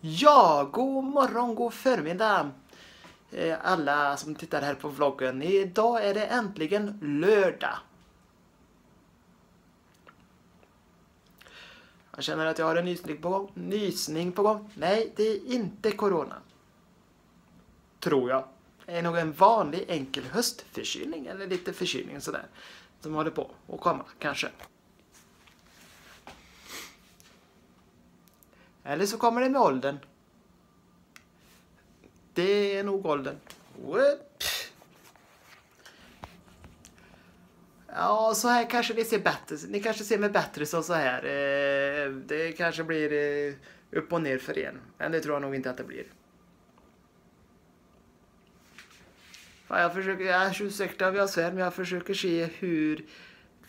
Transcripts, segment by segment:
Ja, god morgon, god förmiddag eh, alla som tittar här på vloggen. Idag är det äntligen lördag. Jag känner att jag har en nysning på gång. Nysning på gång. Nej, det är inte corona. Tror jag. Det är nog en vanlig enkel höstförkylning eller lite förkylning sådär. Som håller på att komma kanske. Eller så kommer det med åldern. Det är nog åldern. Ja, så här kanske ni ser bättre. Ni kanske ser mig bättre som så här. Eh, det kanske blir eh, upp och ner för er. Men det tror jag nog inte att det blir. jag försöker, jag ursäkta om jag svär, men jag försöker se hur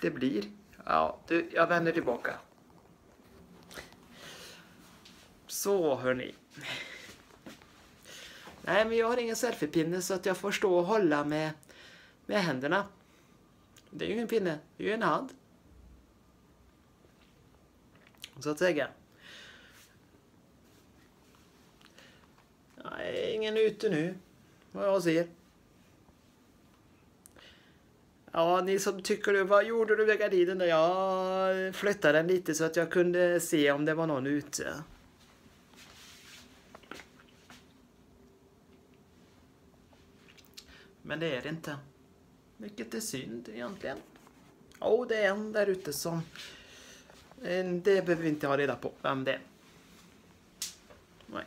det blir. Ja, du, jag vänder tillbaka. Så hörni. Nej, men jag har ingen selfiepinne så att jag får stå och hålla med, med händerna. Det är ju ingen pinne, det är ju en hand. Så att säga. Nej, ingen ute nu, vad jag ser. Ja, ni som tycker du, vad gjorde du med gardinen? Jag flyttade den lite så att jag kunde se om det var någon ute. Men det är det inte. Vilket är synd egentligen. Jo, oh, det är en där ute som... Eh, det behöver vi inte ha reda på vem det är. Nej.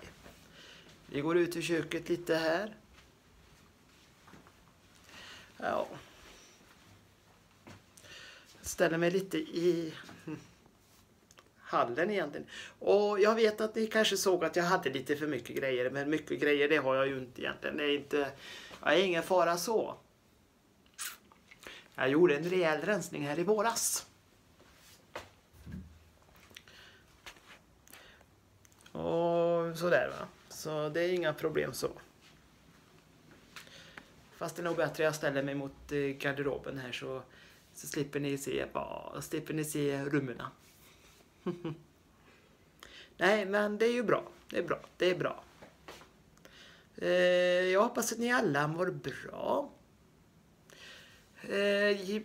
Vi går ut i köket lite här. Ja. Ställer mig lite i hallen egentligen. Och jag vet att ni kanske såg att jag hade lite för mycket grejer. Men mycket grejer det har jag ju inte egentligen. Det är inte Ja, ingen fara så. Jag gjorde en rejäl rensning här i våras. Och sådär va. Så det är inga problem så. Fast det är nog bättre jag ställer mig mot eh, garderoben här så, så slipper ni se, bara, slipper ni se rummen. Nej, men det är ju bra. Det är bra. Det är bra. Eh, jag hoppas att ni alla mår bra. Eh,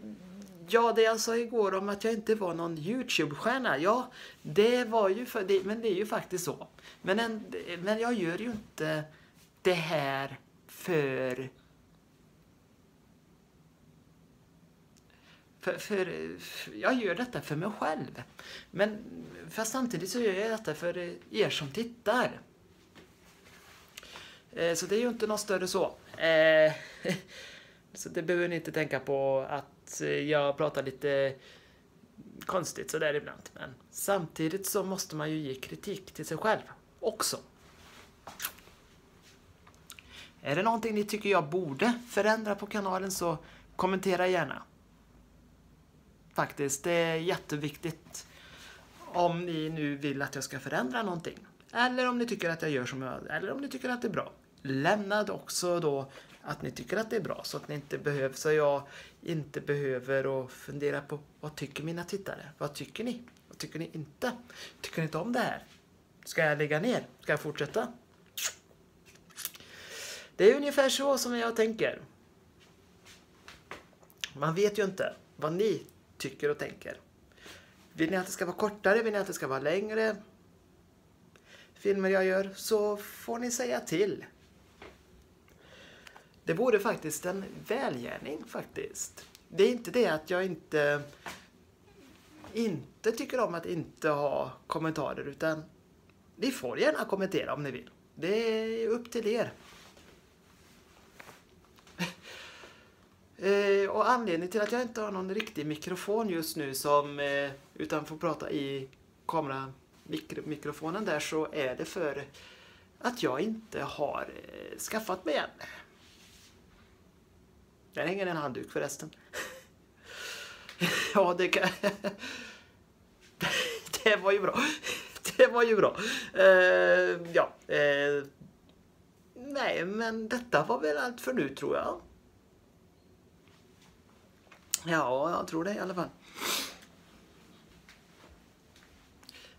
ja, det jag sa igår om att jag inte var någon Youtube-stjärna. Ja, det var ju för, det, men det är ju faktiskt så. Men, en, men jag gör ju inte det här för För, för, jag gör detta för mig själv. Men fast samtidigt så gör jag detta för er som tittar. Eh, så det är ju inte något större så. Eh, så det behöver ni inte tänka på att eh, jag pratar lite konstigt sådär ibland. Men samtidigt så måste man ju ge kritik till sig själv också. Är det någonting ni tycker jag borde förändra på kanalen så kommentera gärna. Faktiskt, det är jätteviktigt om ni nu vill att jag ska förändra någonting. Eller om ni tycker att jag gör som jag, eller om ni tycker att det är bra lämna också då att ni tycker att det är bra så att ni inte behöver, så jag inte behöver och fundera på vad tycker mina tittare? Vad tycker ni? Vad tycker ni inte? Tycker ni inte om det här? Ska jag lägga ner? Ska jag fortsätta? Det är ungefär så som jag tänker. Man vet ju inte vad ni tycker och tänker. Vill ni att det ska vara kortare? Vill ni att det ska vara längre? Filmer jag gör så får ni säga till. Det vore faktiskt en välgärning faktiskt. Det är inte det att jag inte inte tycker om att inte ha kommentarer utan ni får gärna kommentera om ni vill. Det är upp till er. Eh, och anledningen till att jag inte har någon riktig mikrofon just nu som eh, utan får prata i kameramikrofonen där så är det för att jag inte har eh, skaffat mig en. Där hänger en handduk förresten. ja, det kan... det var ju bra. Det var ju bra. Uh, ja. Uh, nej, men detta var väl allt för nu tror jag. Ja, jag tror det i alla fall.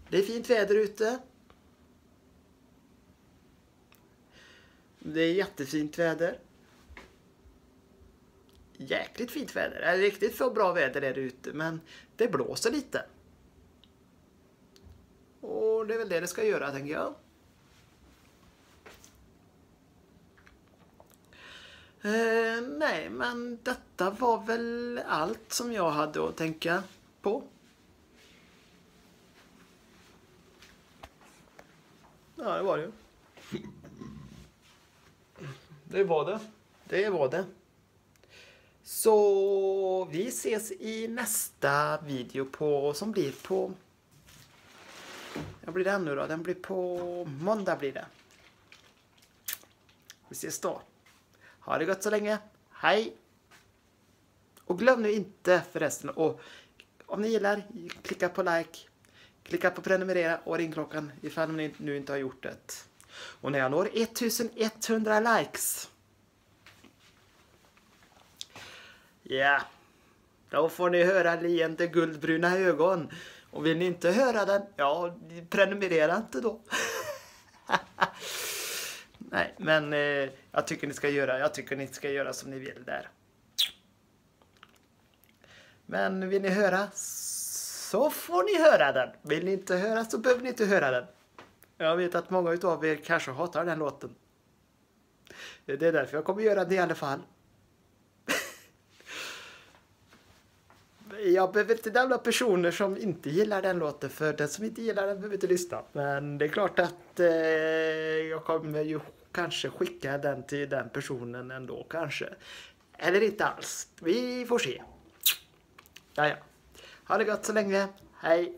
Det är fint väder ute. Det är jättefint väder. Jäkligt fint väder. Riktigt för bra väder är det ute, men det blåser lite. Och det är väl det det ska göra, tänker jag. Eh, nej, men detta var väl allt som jag hade att tänka på. Ja, det var det ju. Det var det. Det var det. Så vi ses i nästa video på, som blir på... Vad blir den nu då? Den blir på måndag blir det. Vi ses då. Ha det gott så länge. Hej! Och glöm nu inte förresten och om ni gillar, klicka på like, klicka på prenumerera och ring klockan ifall ni nu inte har gjort det. Och när jag når 1100 likes Ja, då får ni höra leende guldbruna ögon. Och vill ni inte höra den, ja, prenumerera inte då. Nej, men eh, jag tycker ni ska göra, jag tycker ni ska göra som ni vill där. Men vill ni höra så får ni höra den. Vill ni inte höra så behöver ni inte höra den. Jag vet att många utav er kanske hatar den låten. Det är därför jag kommer göra det i alla fall. Jag behöver inte nämna personer som inte gillar den låten för den som inte gillar den behöver inte lyssna. Men det är klart att eh, jag kommer ju kanske skicka den till den personen ändå kanske. Eller inte alls. Vi får se. Ja, ja. Ha det gott så länge. Hej!